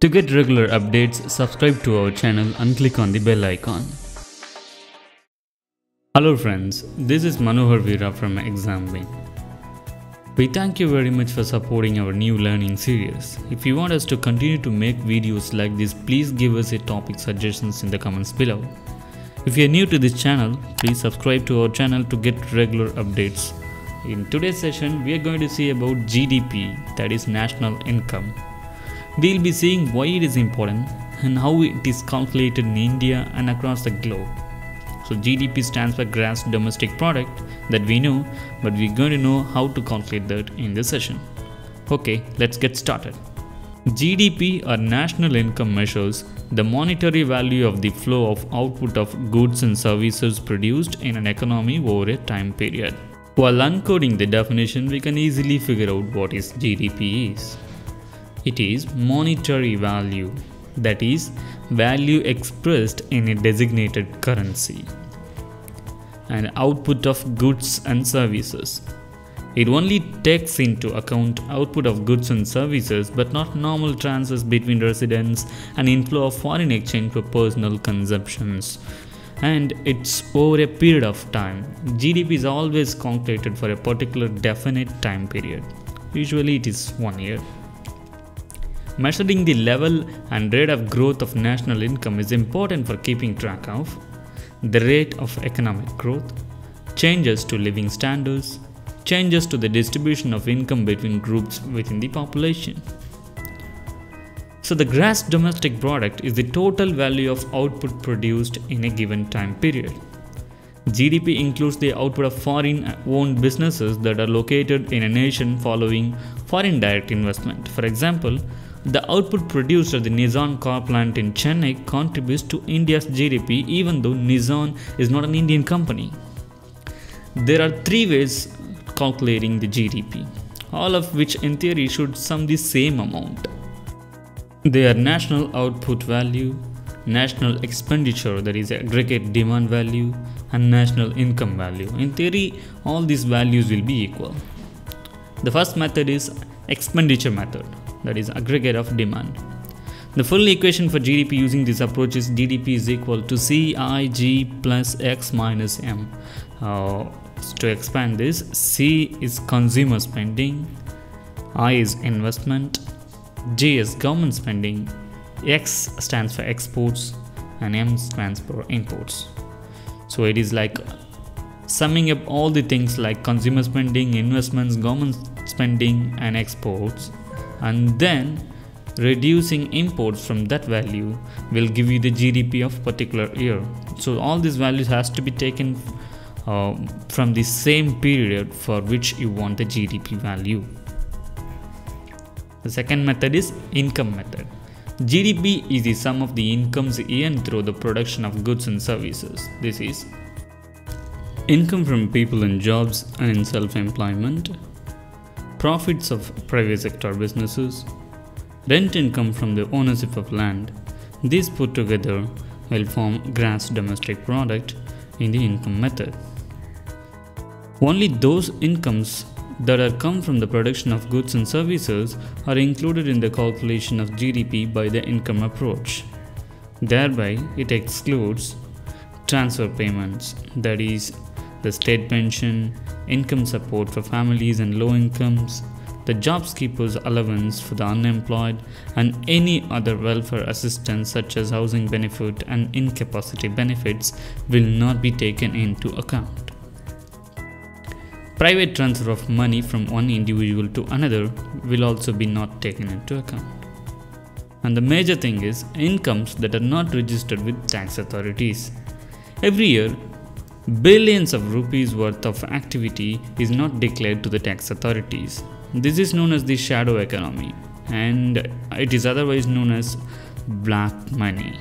To get regular updates, subscribe to our channel and click on the bell icon. Hello friends, this is Manohar Veera from Exambin. We thank you very much for supporting our new learning series. If you want us to continue to make videos like this, please give us a topic suggestions in the comments below. If you are new to this channel, please subscribe to our channel to get regular updates. In today's session, we are going to see about GDP, that is national income. We'll be seeing why it is important and how it is calculated in India and across the globe. So GDP stands for gross domestic product that we know, but we're going to know how to calculate that in this session. Okay, let's get started. GDP or national income measures the monetary value of the flow of output of goods and services produced in an economy over a time period. While uncoding the definition, we can easily figure out what is GDP is. It is monetary value, that is, value expressed in a designated currency, and output of goods and services. It only takes into account output of goods and services but not normal transfers between residents and inflow of foreign exchange for personal consumptions. And it's over a period of time. GDP is always calculated for a particular definite time period. Usually it is one year. Measuring the level and rate of growth of national income is important for keeping track of the rate of economic growth, changes to living standards, changes to the distribution of income between groups within the population. So, the gross domestic product is the total value of output produced in a given time period. GDP includes the output of foreign owned businesses that are located in a nation following foreign direct investment. For example, the output produced at the Nissan car plant in Chennai contributes to India's GDP even though Nissan is not an Indian company. There are three ways calculating the GDP, all of which in theory should sum the same amount. They are national output value, national expenditure that is aggregate demand value and national income value. In theory, all these values will be equal. The first method is expenditure method that is aggregate of demand. The full equation for GDP using this approach is GDP is equal to CIG plus X minus M. Uh, to expand this, C is consumer spending, I is investment, G is government spending, X stands for exports, and M stands for imports. So it is like summing up all the things like consumer spending, investments, government spending, and exports and then reducing imports from that value will give you the GDP of particular year. So all these values has to be taken uh, from the same period for which you want the GDP value. The second method is income method. GDP is the sum of the incomes earned through the production of goods and services. This is income from people in jobs and in self-employment, profits of private sector businesses, rent income from the ownership of land. These put together will form gross domestic product in the income method. Only those incomes that are come from the production of goods and services are included in the calculation of GDP by the income approach. Thereby, it excludes transfer payments, that is, the state pension, income support for families and low incomes, the jobseekers allowance for the unemployed, and any other welfare assistance such as housing benefit and incapacity benefits will not be taken into account. Private transfer of money from one individual to another will also be not taken into account. And the major thing is incomes that are not registered with tax authorities. Every year, billions of rupees worth of activity is not declared to the tax authorities. This is known as the shadow economy and it is otherwise known as black money.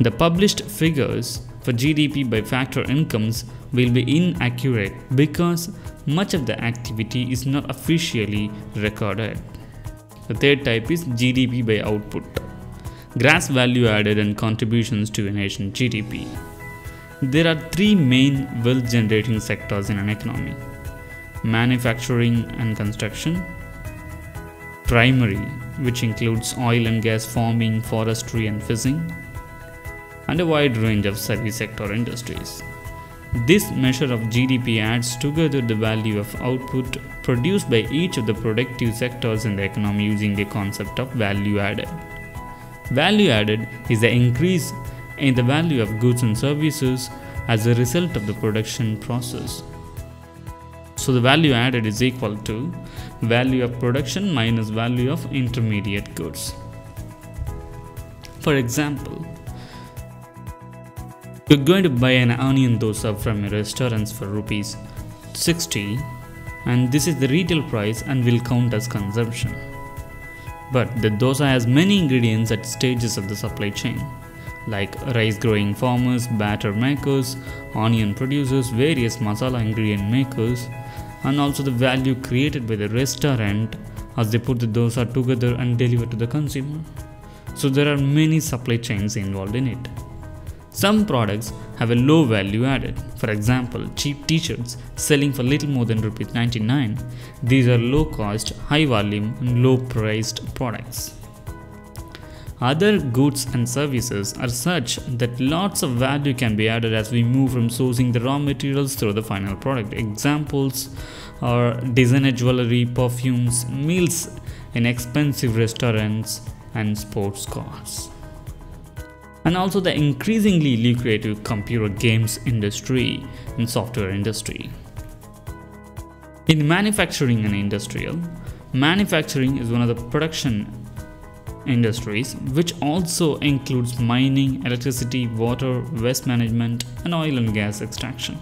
The published figures for GDP by factor incomes will be inaccurate because much of the activity is not officially recorded. The third type is GDP by output. Gross value added and contributions to a nation GDP. There are three main wealth generating sectors in an economy manufacturing and construction, primary which includes oil and gas farming, forestry, and fishing, and a wide range of service sector industries. This measure of GDP adds together the value of output produced by each of the productive sectors in the economy using the concept of value added. Value added is the increase in the value of goods and services as a result of the production process. So the value added is equal to value of production minus value of intermediate goods. For example, you're going to buy an onion dosa from a restaurant for rupees 60 and this is the retail price and will count as consumption. But the dosa has many ingredients at stages of the supply chain like rice growing farmers, batter makers, onion producers, various masala ingredient makers, and also the value created by the restaurant as they put the dosa together and deliver to the consumer. So there are many supply chains involved in it. Some products have a low value added. For example, cheap t-shirts selling for little more than rupees 99. These are low cost, high volume and low priced products. Other goods and services are such that lots of value can be added as we move from sourcing the raw materials through the final product. Examples are designer jewelry, perfumes, meals in expensive restaurants, and sports cars. And also the increasingly lucrative computer games industry and software industry. In manufacturing and industrial, manufacturing is one of the production industries, which also includes mining, electricity, water, waste management, and oil and gas extraction.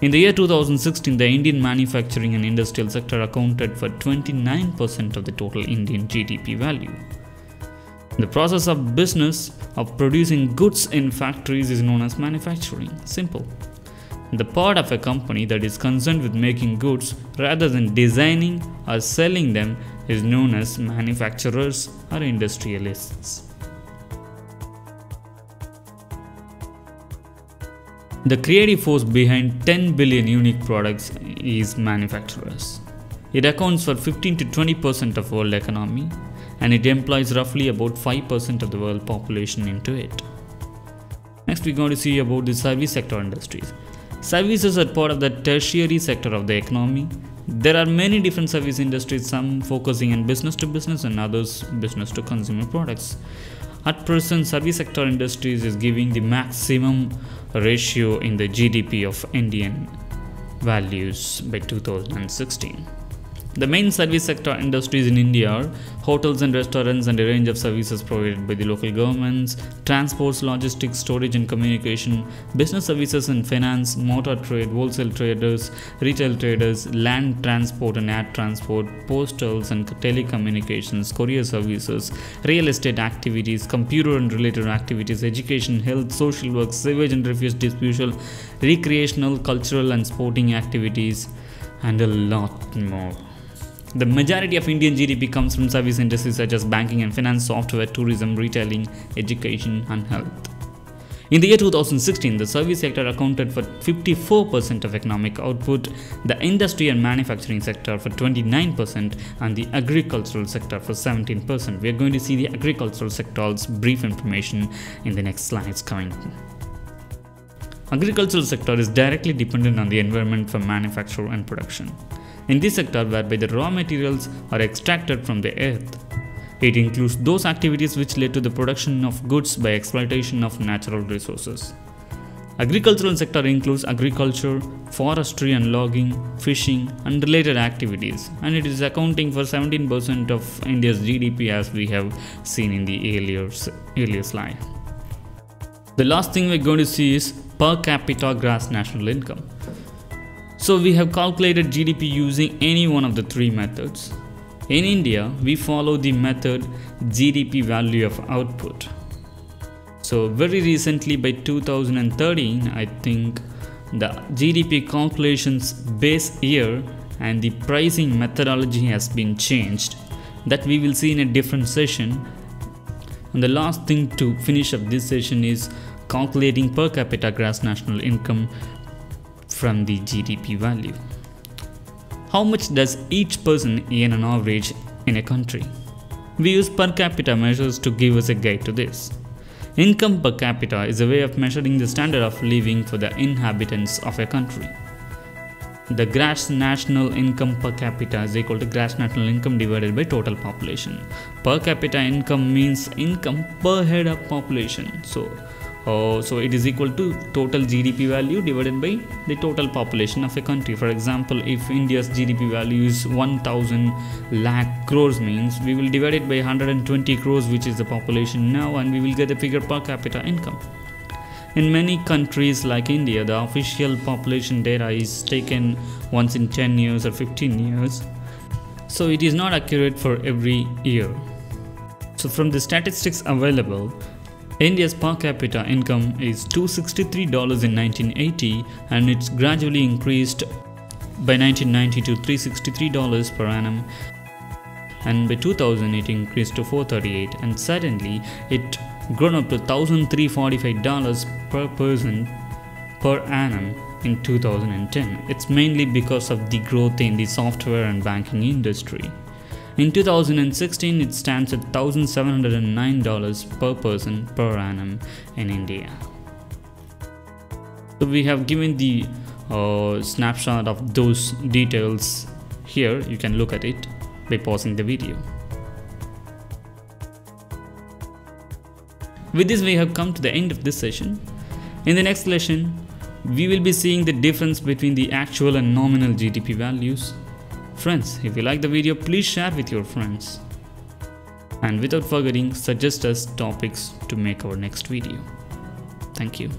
In the year 2016, the Indian manufacturing and industrial sector accounted for 29% of the total Indian GDP value. The process of business of producing goods in factories is known as manufacturing. Simple. The part of a company that is concerned with making goods rather than designing or selling them is known as manufacturers or industrialists. The creative force behind 10 billion unique products is manufacturers. It accounts for 15 to 20% of world economy and it employs roughly about 5% of the world population into it. Next we're going to see about the service sector industries. Services are part of the tertiary sector of the economy there are many different service industries, some focusing on business to business and others business to consumer products. At present, service sector industries is giving the maximum ratio in the GDP of Indian values by 2016. The main service sector industries in India are hotels and restaurants and a range of services provided by the local governments, transports, logistics, storage and communication, business services and finance, motor trade, wholesale traders, retail traders, land transport and air transport, postals and telecommunications, courier services, real estate activities, computer and related activities, education, health, social work, sewage and refuse disposal, recreational, cultural and sporting activities, and a lot more. The majority of Indian GDP comes from service industries such as banking and finance, software, tourism, retailing, education, and health. In the year 2016, the service sector accounted for 54% of economic output, the industry and manufacturing sector for 29%, and the agricultural sector for 17%. We are going to see the agricultural sector's brief information in the next slides coming. Agricultural sector is directly dependent on the environment for manufacture and production in this sector whereby the raw materials are extracted from the earth. It includes those activities which lead to the production of goods by exploitation of natural resources. Agricultural sector includes agriculture, forestry and logging, fishing and related activities and it is accounting for 17% of India's GDP as we have seen in the earlier, earlier slide. The last thing we're going to see is per capita gross national income. So we have calculated GDP using any one of the three methods. In India, we follow the method GDP value of output. So very recently by 2013, I think the GDP calculations base year and the pricing methodology has been changed that we will see in a different session. And the last thing to finish up this session is calculating per capita gross national income from the GDP value. How much does each person earn on average in a country? We use per capita measures to give us a guide to this. Income per capita is a way of measuring the standard of living for the inhabitants of a country. The gross national income per capita is equal to gross national income divided by total population. Per capita income means income per head of population. So uh, so it is equal to total GDP value divided by the total population of a country. For example, if India's GDP value is 1000 lakh crores means we will divide it by 120 crores which is the population now and we will get the figure per capita income. In many countries like India, the official population data is taken once in 10 years or 15 years. So it is not accurate for every year. So from the statistics available, India's per capita income is $263 in 1980 and it's gradually increased by 1990 to $363 per annum. And by 2000 it increased to 438, and suddenly it grown up to $1345 per person per annum in 2010 it's mainly because of the growth in the software and banking industry in 2016, it stands at $1,709 per person per annum in India. So we have given the uh, snapshot of those details here. You can look at it by pausing the video. With this, we have come to the end of this session. In the next lesson, we will be seeing the difference between the actual and nominal GDP values Friends, if you like the video, please share with your friends. And without forgetting, suggest us topics to make our next video. Thank you.